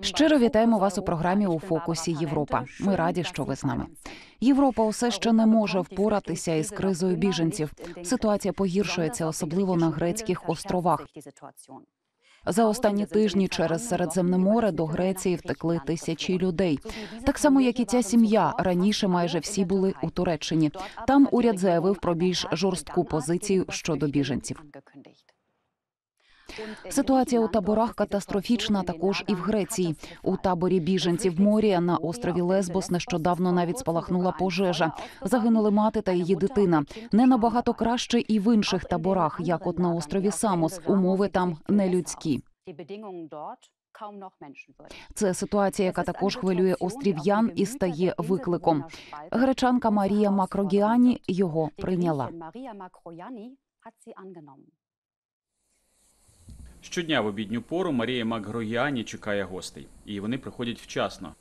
Щиро вітаємо вас у програмі у фокусі Європа. Ми раді, що ви з нами. Європа усе ще не може впоратися із кризою біженців. Ситуація погіршується, особливо на грецьких островах. За останні тижні через Середземне море до Греції втекли тисячі людей. Так само, як і ця сім'я. Раніше майже всі були у Туреччині. Там уряд заявив про більш жорстку позицію щодо біженців. Ситуація у таборах катастрофічна також і в Греції. У таборі біженців Морія на острові Лесбос нещодавно навіть спалахнула пожежа. Загинули мати та її дитина. Не набагато краще і в інших таборах, як от на острові Самос. Умови там нелюдські. Це ситуація, яка також хвилює острів'ян і стає викликом. Гречанка Марія Макрогіані його прийняла. Щодня в обідню пору Марія Макгрогіані чекає гостей, і вони приходять вчасно.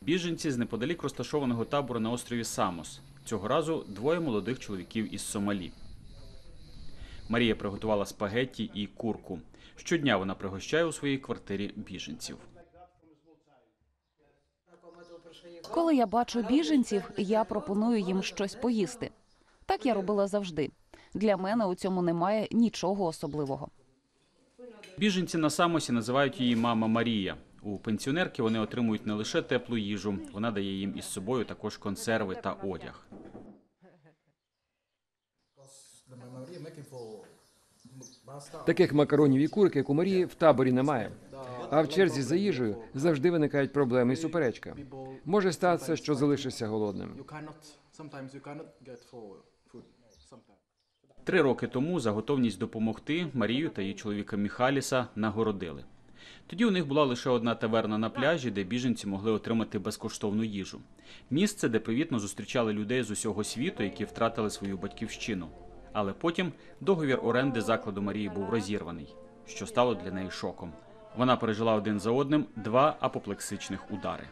Біженці з неподалік розташованого табору на острові Самос. Цього разу двоє молодих чоловіків із Сомалі. Марія приготувала спагетті і курку. Щодня вона пригощає у своїй квартирі біженців. Коли я бачу біженців, я пропоную їм щось поїсти. Так я робила завжди. Для мене у цьому немає нічого особливого. Біженці на Самосі називають її мама Марія. У пенсіонерки вони отримують не лише теплу їжу, вона дає їм із собою також консерви та одяг. Таких макаронів і курки, як у Марії, в таборі немає. А в черзі за їжею завжди виникають проблеми і суперечка. Може статися, що залишишся голодним. Три роки тому за готовність допомогти Марію та її чоловіка Міхаліса нагородили. Тоді у них була лише одна таверна на пляжі, де біженці могли отримати безкоштовну їжу. Місце, де привітно зустрічали людей з усього світу, які втратили свою батьківщину. Але потім договір оренди закладу Марії був розірваний, що стало для неї шоком. Вона пережила один за одним два апоплексичних удари.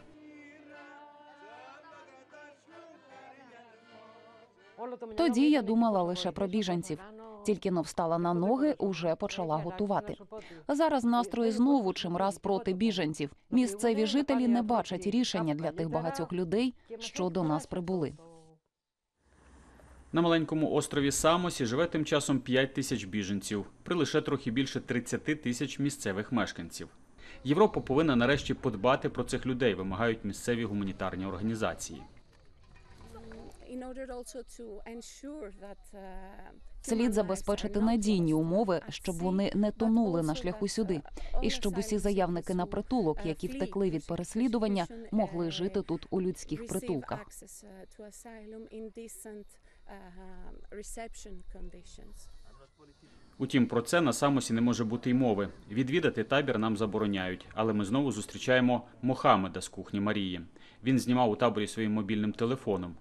Тоді я думала лише про біженців. Тільки но встала на ноги, уже почала готувати. Зараз настрої знову чимраз проти біженців. Місцеві жителі не бачать рішення для тих багатьох людей, що до нас прибули. На маленькому острові Самосі живе тим часом 5 тисяч біженців, при лише трохи більше 30 тисяч місцевих мешканців. Європа повинна нарешті подбати про цих людей, вимагають місцеві гуманітарні організації. Слід забезпечити надійні умови, щоб вони не тонули на шляху сюди, і щоб усі заявники на притулок, які втекли від переслідування, могли жити тут у людських притулках. Утім, про це на Самосі не може бути й мови. Відвідати табір нам забороняють, але ми знову зустрічаємо Мохамеда з кухні Марії. Він знімав у таборі своїм мобільним телефоном.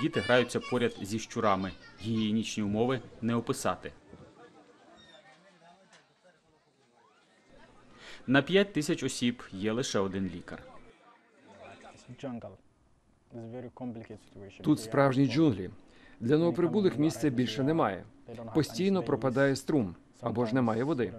Діти граються поряд зі щурами. Гігієнічні умови не описати. На 5 тисяч осіб є лише один лікар. Тут справжні джунглі. Для новоприбулих місця більше немає. Постійно пропадає струм або ж немає води.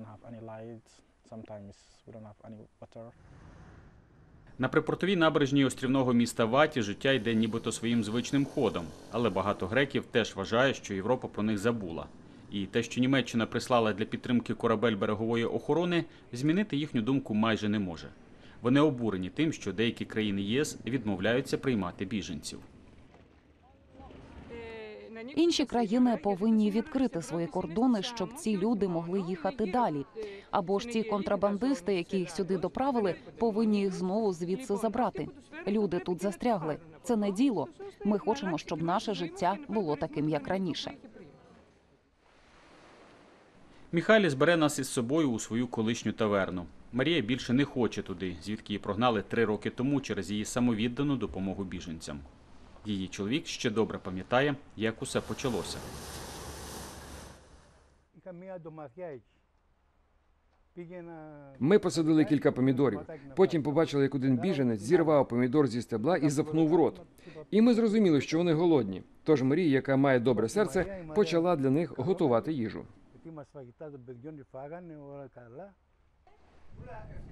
На припортовій набережній острівного міста Ваті життя йде нібито своїм звичним ходом, але багато греків теж вважає, що Європа про них забула. І те, що Німеччина прислала для підтримки корабель берегової охорони, змінити їхню думку майже не може. Вони обурені тим, що деякі країни ЄС відмовляються приймати біженців. Інші країни повинні відкрити свої кордони, щоб ці люди могли їхати далі. Або ж ті контрабандисти, які їх сюди доправили, повинні їх знову звідси забрати. Люди тут застрягли. Це не діло. Ми хочемо, щоб наше життя було таким, як раніше. Міхайліс бере нас із собою у свою колишню таверну. Марія більше не хоче туди, звідки її прогнали три роки тому через її самовіддану допомогу біженцям. Її чоловік ще добре пам'ятає, як усе почалося. Ми посадили кілька помідорів. Потім побачили, як один біженець зірвав помідор зі стебла і запхнув в рот. І ми зрозуміли, що вони голодні. Тож Марія, яка має добре серце, почала для них готувати їжу.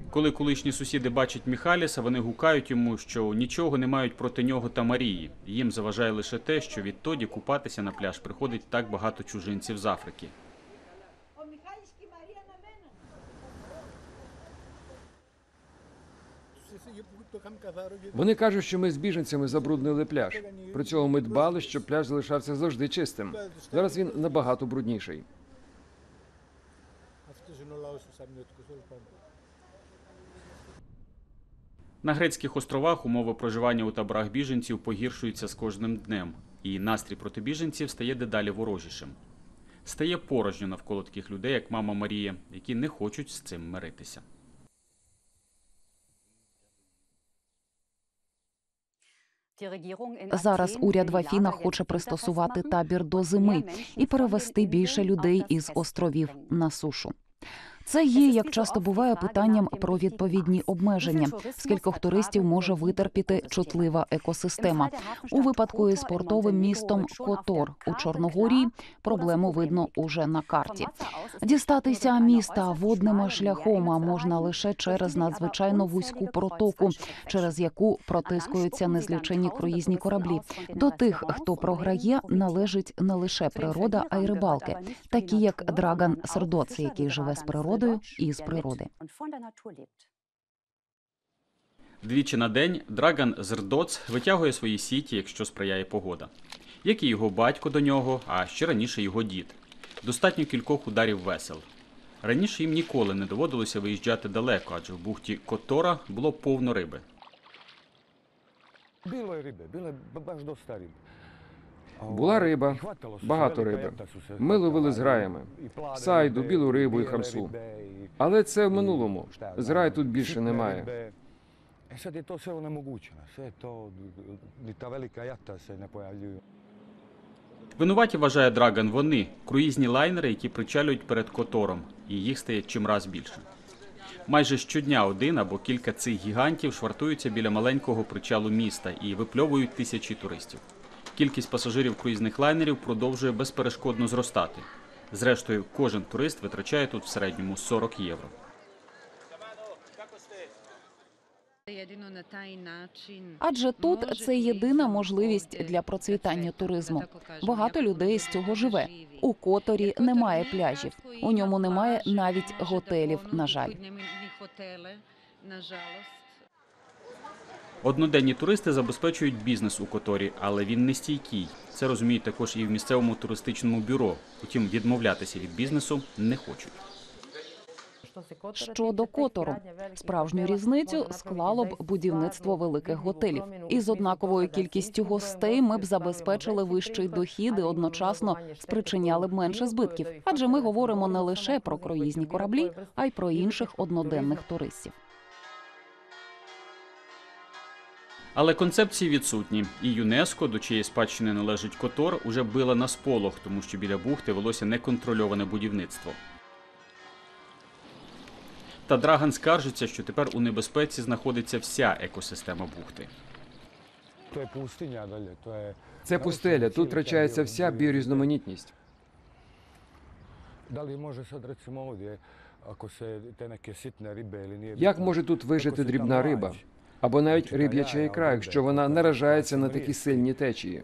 Коли колишні сусіди бачать Міхаліса, вони гукають йому, що нічого не мають проти нього та Марії. Їм заважає лише те, що відтоді купатися на пляж приходить так багато чужинців з Африки. Вони кажуть, що ми з біженцями забруднили пляж. При цьому ми дбали, щоб пляж залишався завжди чистим. Зараз він набагато брудніший. На грецьких островах умови проживання у таборах біженців погіршуються з кожним днем, і настрій проти біженців стає дедалі ворожішим. Стає порожньо навколо таких людей, як мама Марія, які не хочуть з цим миритися. Зараз уряд в Афінах хоче пристосувати табір до зими і перевести більше людей із островів на сушу. Це є, як часто буває, питанням про відповідні обмеження. Скількох туристів може витерпіти чутлива екосистема. У випадку із портовим містом Котор у Чорногорії проблему видно уже на карті. Дістатися міста водними шляхома можна лише через надзвичайно вузьку протоку, через яку протискуються незліченні круїзні кораблі. До тих, хто програє, належить не лише природа, а й рибалки, такі як Драган Сердоц, який живе з природою і з природи. Двічі на день Драган Зердоц витягує свої сіті, якщо сприяє погода. Як і його батько до нього, а ще раніше його дід. Достатньо кількох ударів весел. Раніше їм ніколи не доводилося виїжджати далеко, адже в бухті Котора було повно риби. Bilo je ribe, bilo je Була риба, багато риби. Ми ловили з граями. Сайду, білу рибу і хамсу. Але це в минулому. šta Зграю тут більше немає. Винуваті вважає Драган вони круїзні лайнери, які причалюють перед Котором, і їх стає чимраз більше. Майже щодня один або кілька цих гігантів швартуються біля маленького причалу міста і випльовують тисячі туристів. Кількість пасажирів круїзних лайнерів продовжує безперешкодно зростати. Зрештою, кожен турист витрачає тут в середньому 40 євро. Адже тут це єдина можливість для процвітання туризму. Багато людей з цього живе. У Которі немає пляжів. У ньому немає навіть готелів. На жаль. Одноденні туристи забезпечують бізнес у Которі, але він не стійкий. Це розуміють також і в місцевому туристичному бюро. Утім, відмовлятися від бізнесу не хочуть. Щодо Котору, справжню різницю склало б будівництво великих готелів. Із однаковою кількістю гостей ми б забезпечили вищий дохід і одночасно спричиняли б менше збитків. Адже ми говоримо не лише про круїзні кораблі, а й про інших одноденних туристів. Але концепції відсутні, і ЮНЕСКО, до чиєї спадщини належить Котор, уже била на сполох, тому що біля бухти велося неконтрольоване будівництво. Та Драган скаржиться, що тепер у небезпеці знаходиться вся екосистема бухти. Це пустеля. Тут втрачається вся біорізноманітність. Nije... Як може тут вижити дрібна риба? Або навіть риб'яча ікра, якщо вона наражається на такі сильні течії.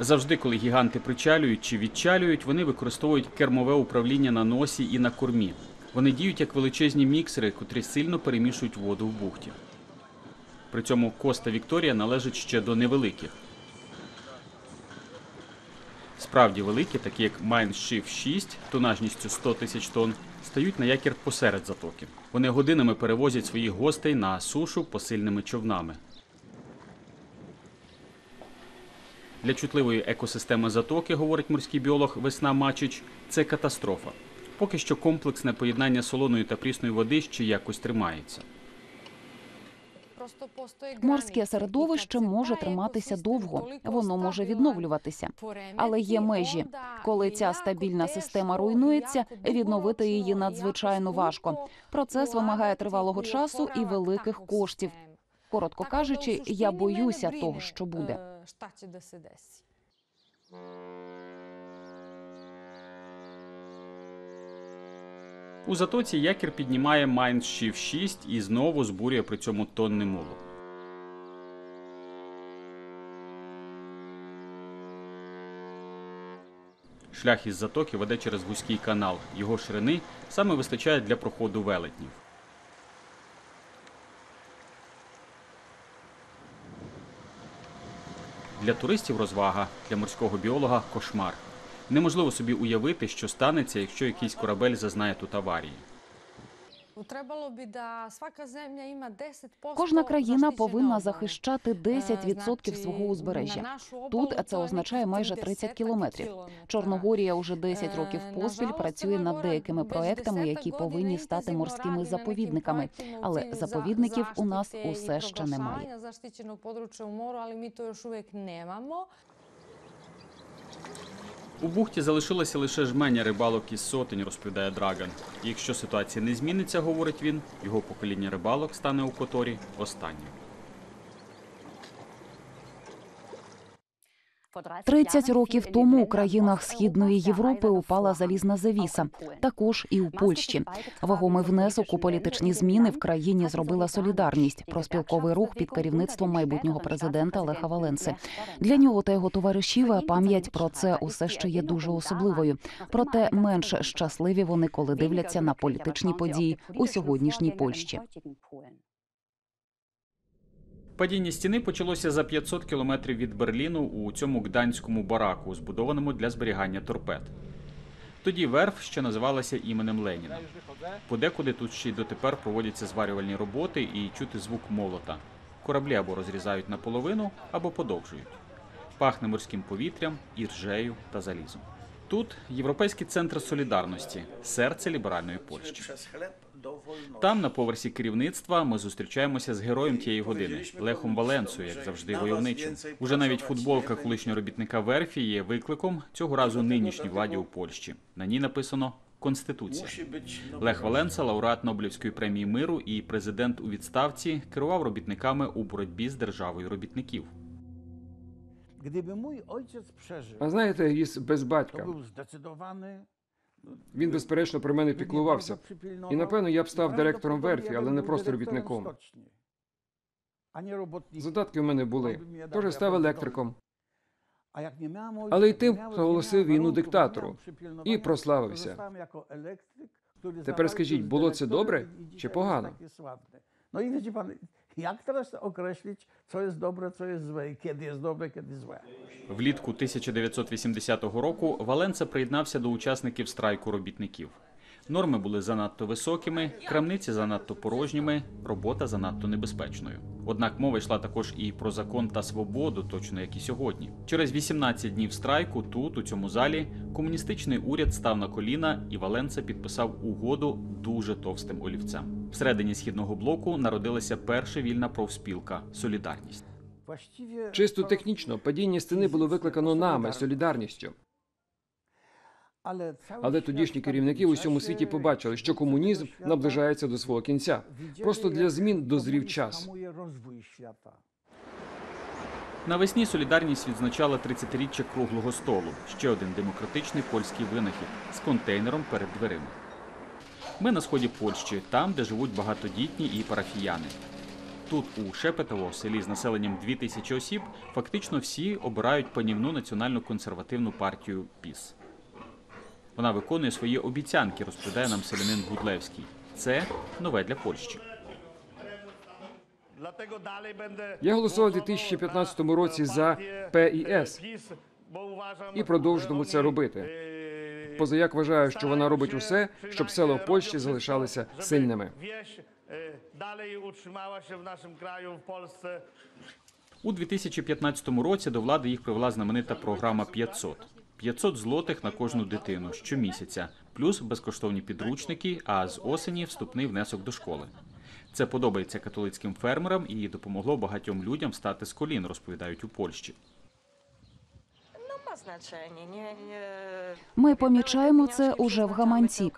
Завжди, коли гіганти причалюють чи відчалюють, вони використовують кермове управління на носі і на кормі. Вони діють як величезні міксери, котрі сильно перемішують воду в бухті. При цьому Коста Вікторія належить ще до невеликих. Справді великі, такі як Mein Schiff 6, тонажністю 100 тисяч тонн, стають на якір посеред затоки. Вони годинами перевозять своїх гостей на сушу посильними човнами. Для чутливої екосистеми затоки, говорить морський біолог Весна Мачич, це катастрофа. Поки що комплексне поєднання солоної та прісної води ще якось тримається. Морське середовище може триматися довго, воно може відновлюватися. Але є межі. Коли ця стабільна система руйнується, відновити її надзвичайно важко. Процес вимагає тривалого часу і великих коштів. Коротко кажучи, я боюся того, що буде. У затоці якір піднімає Майн Шіф 6 і знову збурює при цьому тонни мулу. Шлях із затоки веде через вузький канал. Його ширини саме вистачає для проходу велетнів. Для туристів розвага, для морського біолога кошмар. Неможливо собі уявити, що станеться, якщо якийсь корабель зазнає тут аварії. Trebalo bi da svaka zemlja ima 10% Кожна країна повинна захищати 10% Е, свого узбережжя. Тут це означає майже 30 30 кілометрів. Чорногорія уже 10 Е, років поспіль працює над деякими проектами, які повинні стати морськими заповідниками. Але заповідників у нас усе ще немає. У бухті залишилося лише жменя рибалок із сотень, розповідає Драган. І якщо ситуація не зміниться, говорить він, його покоління рибалок стане у Которі останнім. 30 років тому у країнах Східної Європи упала залізна завіса, також і у Польщі. Вагомий внесок у політичні зміни в країні зробила солідарність проспілковий рух під керівництвом майбутнього президента Леха Валенси. Для нього та його товаришів пам'ять про це усе ще є дуже особливою. Проте менш щасливі вони, коли дивляться на політичні події у сьогоднішній Польщі. Падіння стіни почалося за 500 кілометрів від Берліну у цьому гданському бараку, збудованому для зберігання торпед. Тоді верф ще називалася іменем Леніна. Подекуди тут ще й дотепер проводяться зварювальні роботи і чути звук молота. Кораблі або розрізають наполовину, або подовжують. Пахне морським повітрям, іржею та залізом. Тут європейський центр солідарності, серце ліберальної Польщі. Там, на поверсі керівництва, ми зустрічаємося з героєм тієї години Лехом Валенсою, як завжди войовничим. Уже навіть футболка колишнього робітника Верфі є викликом цього разу нинішній владі у Польщі. На ній написано Конституція. Лех Валенса, лауреат Нобелівської премії миру і президент у відставці, керував робітниками у боротьбі з державою робітників. А знаєте, ріс без батька. Він, безперечно, про мене піклувався. І напевно я б став директором верфі, але не просто робітником. Задатки в мене були. Тож став електриком. Але й тим, хто війну диктатору і прославився. Тепер скажіть, було це добре чи погано? Jak teraz określić, co jest dobre, co jest złe i kiedy jest dobre, kiedy złe? Влітку 1980 року Валенса приєднався до учасників страйку робітників. Норми були занадто високими, крамниці занадто порожніми, робота занадто небезпечною. Однак мова йшла також і про закон та свободу, точно як і сьогодні. Через 18 днів страйку тут, у цьому залі, комуністичний уряд став на коліна, і Валенса підписав угоду дуже товстим олівцем. Всередині східного блоку народилася перша вільна профспілка Солідарність. Чисто технічно, падіння стіни було викликано нами, солідарністю. Але, тодішні керівники у tamtym всьому czasie світі побачили, що комунізм наближається до свого кінця. Просто для змін дозрів час. Навесні Солідарність відзначала 30-річчя круглого столу, ще один демократичний польський винахід з контейнером перед дверима. Ми на сході Польщі, там, де живуть багатодітні і парафіяни. Тут, у Шепетово, селі з населенням 2000 осіб, фактично всі обирають панівну національну консервативну партію ПІС. Вона виконує свої обіцянки, розповідає нам селянин Гудлевський. Це нове для Польщі. Я голосував у 2015 році за ПІС і продовжуватиму це робити. Позаяк вважаю, що вона робить усе, щоб села в Польщі залишалися сильними. Utrzymała się w naszym kraju, w Polsce. У 2015 році до влади їх привела знаменита програма 500. 500 злотих на кожну дитину щомісяця, плюс безкоштовні підручники, а з осені вступний внесок до школи. Це подобається католицьким фермерам і допомогло багатьом людям встати з колін, розповідають у Польщі. Ми помічаємо це уже в гаманці.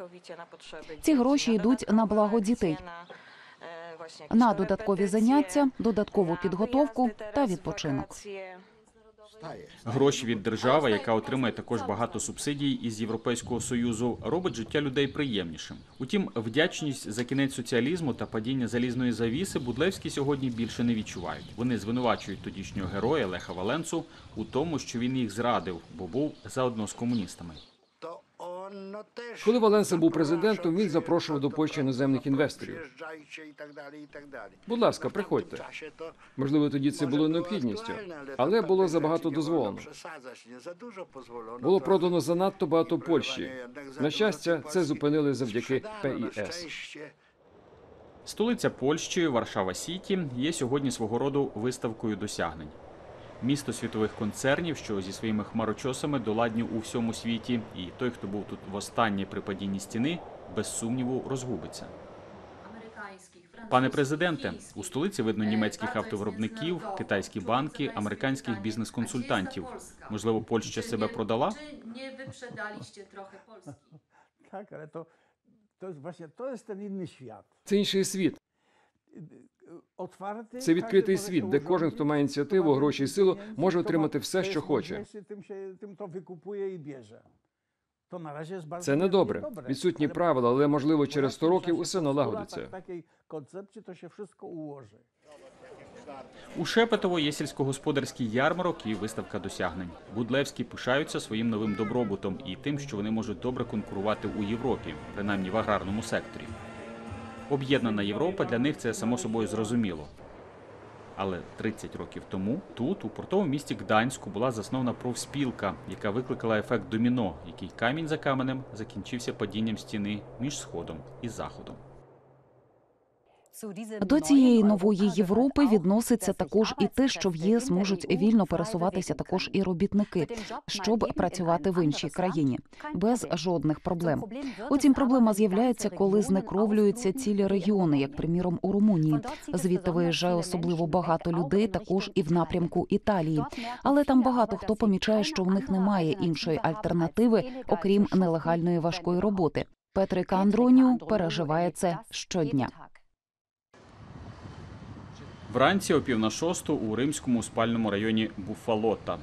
Ці гроші йдуть на благо дітей, на, додаткові заняття, додаткову підготовку та відпочинок. Гроші від держави, яка отримує також багато субсидій із Європейського союзу, робить життя людей приємнішим. Утім, вдячність за кінець соціалізму та падіння залізної завіси Будлевські сьогодні більше не відчувають. Вони звинувачують тодішнього героя Леха Валенцу у тому, що він їх зрадив, бо був заодно з комуністами. Коли Валенса був президентом, він запрошував до Польщі іноземних інвесторів. Будь ласка, приходьте. Можливо, тоді це було необхідністю, але було забагато дозволено. Було продано занадто багато Польщі. На щастя, це зупинили завдяки ПІС. Столиця Польщі, Варшава Сіті, є сьогодні свого роду виставкою досягнень. Місто світових концернів, що зі своїми хмарочосами доладні у всьому світі, і той, хто був тут востаннє при падінні стіни, без сумніву розгубиться. Пане президенте, у столиці видно німецьких автовиробників, китайські банки, американських бізнес-консультантів. Можливо, Польща себе продала? nie wyprzedaliście trochę Polski. Tak, ale to, to jest właśnie, to jest ten inny świat. Це інший світ. Це відкритий світ, де кожен, хто має ініціативу, гроші і силу, може отримати все, що хоче. to wykupuje i bierze. To na razie Це не добре. Відсутні правила, але можливо через 100 років усе налагодиться. У Шепетово є сільськогосподарський ярмарок і виставка досягнень. Будлевські пишаються своїм новим добробутом і тим, що вони можуть добре конкурувати у Європі, принаймні в аграрному секторі. Об'єднана Європа для них це само собою зрозуміло. Але 30 років тому тут, у портовому місті Гданську, була заснована профспілка, яка викликала ефект доміно, який камінь за каменем закінчився падінням стіни між сходом і заходом. До цієї нової Європи відноситься також і те, що в ЄС можуть вільно пересуватися також і робітники, щоб працювати в іншій країні без жодних проблем. Утім, проблема з'являється, коли знекровлюються цілі регіони, як приміром у Румунії. Звідти виїжджає особливо багато людей, також і в напрямку Італії. Але там багато хто помічає, що в них немає іншої альтернативи, окрім нелегальної важкої роботи. Петрика Андронію переживає це щодня. Вранці о пів на шосту у римському спальному районі Буфалота,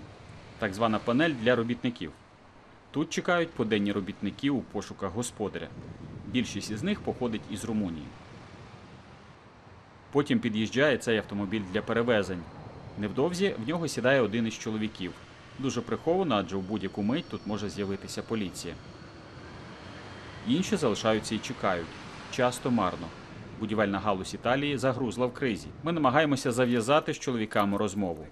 так звана панель для робітників. Тут чекають поденні робітники у пошуках господаря. Більшість із них походить із Румунії. Потім під'їжджає цей автомобіль для перевезень. Невдовзі в нього сідає один із чоловіків. Дуже приховано, адже у будь-яку мить тут може з'явитися поліція. Інші залишаються і чекають. Часто марно. Будівельна галузь Італії загрузла в кризі. Ми намагаємося зав'язати з чоловіками розмову.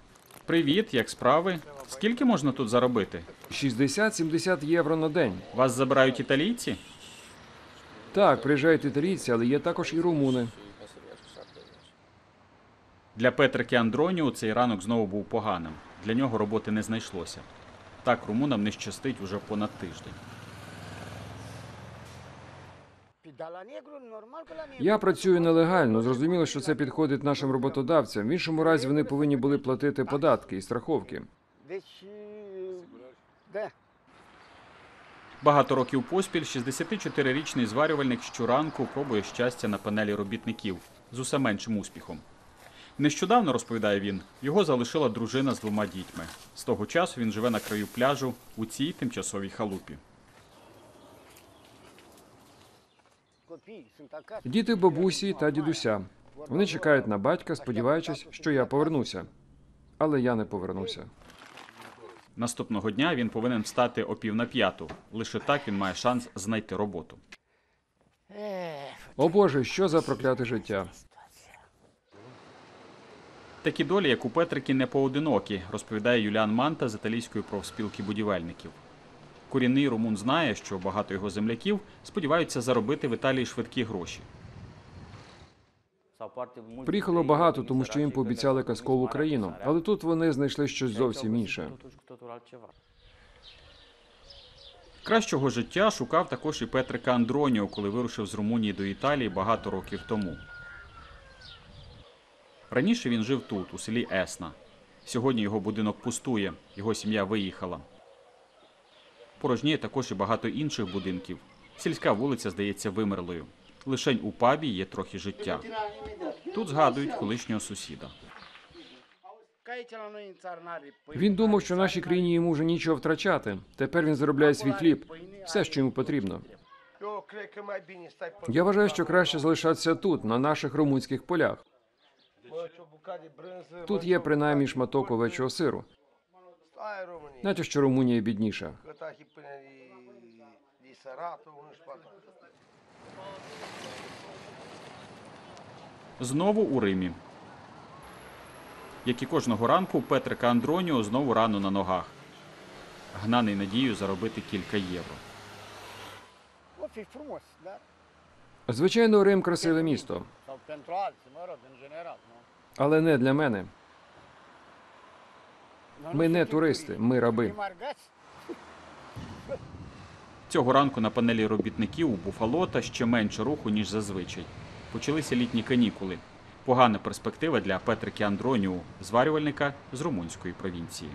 Привіт, як справи? Скільки можна тут заробити? 60-70 євро на день. Вас забирають італійці? Так, приїжджають італійці, але є також і румуни. Для Петрики Андроніу цей ранок знову був поганим. Для нього роботи не знайшлося. Так румунам не щастить уже понад тиждень. Я працюю нелегально. Зрозуміло, що це підходить нашим роботодавцям. В іншому разі вони повинні були платити податки і страховки. Багато років поспіль 64-річний зварювальник щоранку пробує щастя на панелі робітників з усе меншим успіхом. Нещодавно, розповідає він, його залишила дружина з двома дітьми. З того часу він живе на краю пляжу у цій тимчасовій халупі. Діти бабусі та дідуся. Вони чекають на батька, сподіваючись, що я повернуся. Але я не повернуся. Наступного дня він повинен встати о пів на п'яту. Лише так він має шанс знайти роботу. О Боже, що за прокляте життя. Такі долі, як у Петрики, не поодинокі, розповідає Юліан Манта з італійської профспілки будівельників. Корінний румун знає, що багато його земляків сподіваються заробити в Італії швидкі гроші. Приїхало багато, тому що їм пообіцяли казкову країну, але тут вони знайшли щось зовсім інше. Кращого життя шукав також і Петрика Андроніо, коли вирушив з Румунії до Італії багато років тому. Раніше він жив тут, у селі Есна. Сьогодні його будинок пустує, його сім'я виїхала. Порожніє також і багато інших будинків. Сільська вулиця здається вимерлою. Лишень у пабі є трохи життя. Тут згадують колишнього сусіда. Він думав, що нашій країні йому вже нічого втрачати. Тепер він заробляє свій хліб, все, що йому потрібно. Я вважаю, що краще залишатися тут, на наших румунських полях. Тут є принаймні шматок овечого сиру. Наче що Румунія бідніша. Знову у Римі. Як і кожного ранку, Петрика Андроніо знову рано на ногах. Гнаний надією заробити кілька євро. Звичайно, Рим красиве місто, але не для мене. Ми не туристи, ми раби. Цього ранку на панелі робітників у Буфалота ще менше руху, ніж зазвичай. Почалися літні канікули. Погана перспектива для Петрики Андроніу, зварювальника з румунської провінції.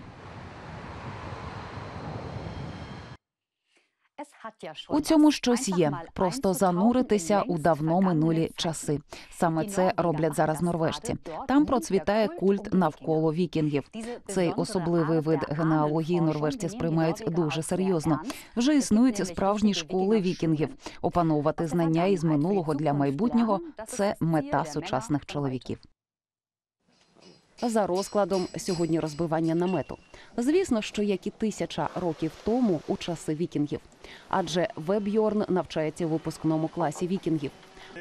У цьому щось є. Просто зануритися у давно минулі часи. Саме це роблять зараз норвежці. Там процвітає культ навколо вікінгів. Цей особливий вид генеалогії норвежці сприймають дуже серйозно. Вже існують справжні школи вікінгів. Опановувати знання із минулого для майбутнього це мета сучасних чоловіків. За розкладом сьогодні розбивання намету. Звісно, що як і тисяча років тому у часи вікінгів. Адже Вебьорн навчається в випускному класі вікінгів.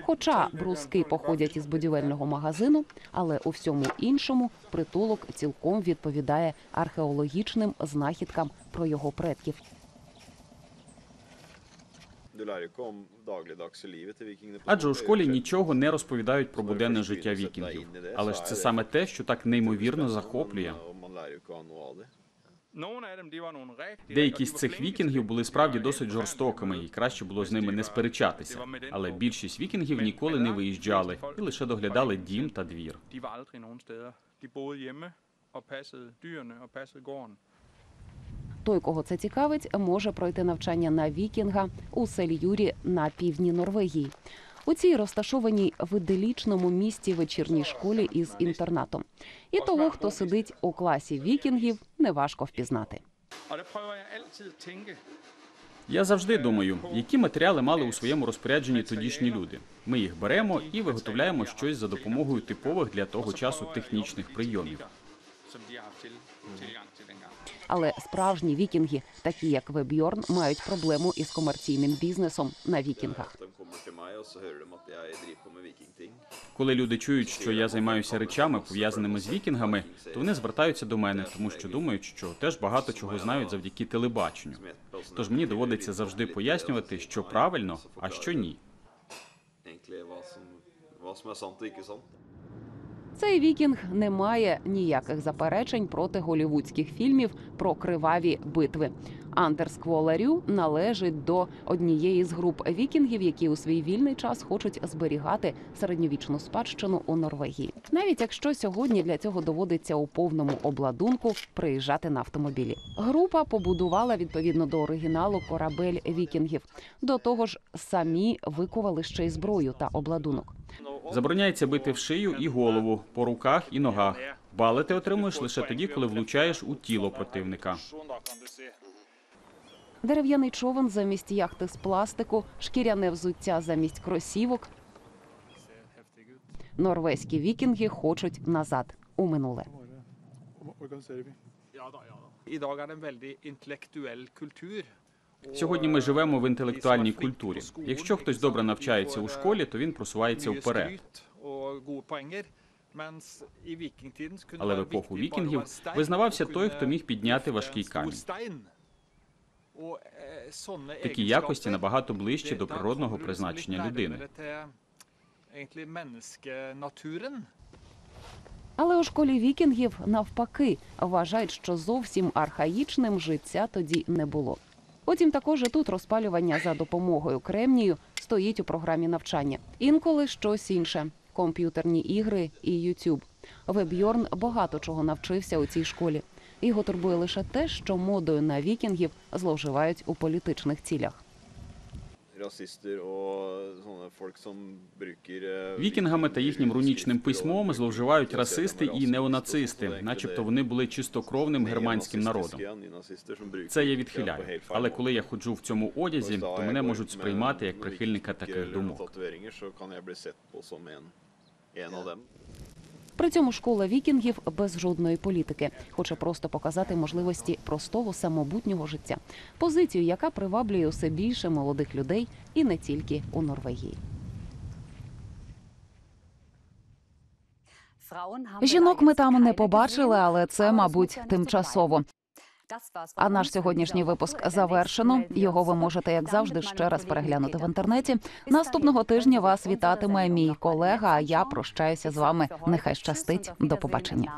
Хоча бруски походять із будівельного магазину, але у всьому іншому притулок цілком відповідає археологічним знахідкам про його предків. Адже у школі нічого не розповідають про буденне життя вікінгів. Але ж це саме те, що так неймовірно захоплює. Деякі з цих вікінгів були справді досить жорстокими, і краще було з ними не сперечатися. Але більшість вікінгів ніколи не виїжджали і лише доглядали дім та двір. Той, кого це цікавить, може пройти навчання на вікінга у Сельюрі на півдні Норвегії. У цій розташованій в іделічному місті вечірній школі із інтернатом. І того, хто сидить у класі вікінгів, неважко впізнати. Я завжди думаю, які матеріали мали у своєму розпорядженні тодішні люди. Ми їх беремо і виготовляємо щось за допомогою типових для того часу технічних прийомів. Але справжні вікінги, такі як Вебьорн, мають проблему із комерційним бізнесом на вікінгах. Коли люди чують, що я займаюся речами, пов'язаними з вікінгами, то вони звертаються до мене, тому що думають, що теж багато чого знають завдяки телебаченню. Тож мені доводиться завжди пояснювати, що правильно, а що ні. Цей вікінг не має ніяких заперечень проти голівудських фільмів про криваві битви. Андерс Кволарю належить до однієї з груп вікінгів, які у свій вільний час хочуть зберігати середньовічну спадщину у Норвегії. Навіть якщо сьогодні для цього доводиться у повному обладунку приїжджати на автомобілі. Група побудувала відповідно до оригіналу корабель вікінгів. До того ж, самі викували ще й зброю та обладунок. Забороняється бити в шию і голову, по руках і ногах. Бали ти отримуєш лише тоді, коли влучаєш у тіло противника. Дерев'яний човен замість яхти з пластику, шкіряне взуття замість кросівок. Норвезькі вікінги хочуть назад у минуле. I dag er det en veldig intellektuell kultur. Сьогодні ми живемо в інтелектуальній культурі. Якщо хтось добре навчається у школі, то він просувається вперед. Але в епоху вікінгів визнавався той, хто міг підняти важкий камінь. Такі якості набагато ближче до природного призначення людини. Але у школі вікінгів навпаки вважають, що зовсім архаїчним життя тоді не було. Потім також і тут розпалювання за допомогою кремнію стоїть у програмі навчання. Інколи щось інше комп'ютерні ігри і Ютюб. Вебьорн багато чого навчився у цій школі. Його турбує лише те, що модою на вікінгів зловживають у політичних цілях. Bruker eh, Вікінгами та їхнім рунічним письмом зловживають расисти і неонацисти, начебто вони були чистокровним германським народом. Це я відхиляю. Але коли я ходжу в цьому одязі, то мене можуть сприймати як прихильника таких думок. При цьому школа вікінгів без жодної політики хоче просто показати можливості простого самобутнього життя, позицію, яка приваблює усе більше молодих людей і не тільки у Норвегії. Жінок ми там не побачили, але це, мабуть, тимчасово. А наш сьогоднішній випуск завершено. Його ви можете, як завжди, ще раз переглянути в інтернеті. Наступного тижня вас вітатиме мій колега. А я прощаюся з вами. Нехай щастить. До побачення.